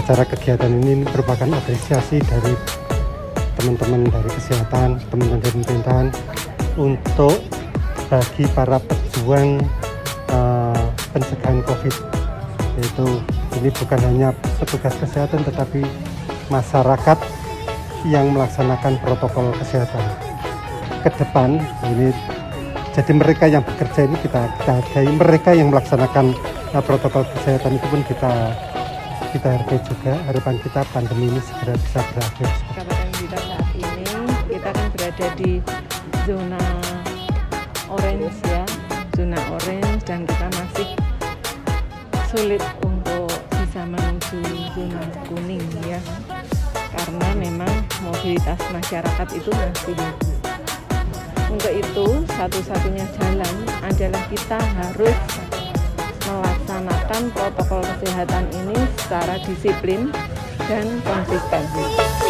acara kegiatan ini merupakan apresiasi dari teman-teman dari kesehatan, teman-teman dari pemerintahan untuk bagi para pejuang uh, pencegahan COVID. Yaitu ini bukan hanya petugas kesehatan tetapi masyarakat yang melaksanakan protokol kesehatan. Ke depan ini jadi mereka yang bekerja ini kita kita hargai, mereka yang melaksanakan uh, protokol kesehatan itu pun kita kita hargai juga harapan kita pandemi ini segera bisa berakhir. Kabupaten kita saat ini kita kan berada di zona orange ya, zona orange dan kita masih sulit untuk bisa menuju zona kuning ya, karena memang mobilitas masyarakat itu masih untuk itu satu-satunya jalan adalah kita harus melaksanakan protokol kesehatan ini secara disiplin dan konsisten.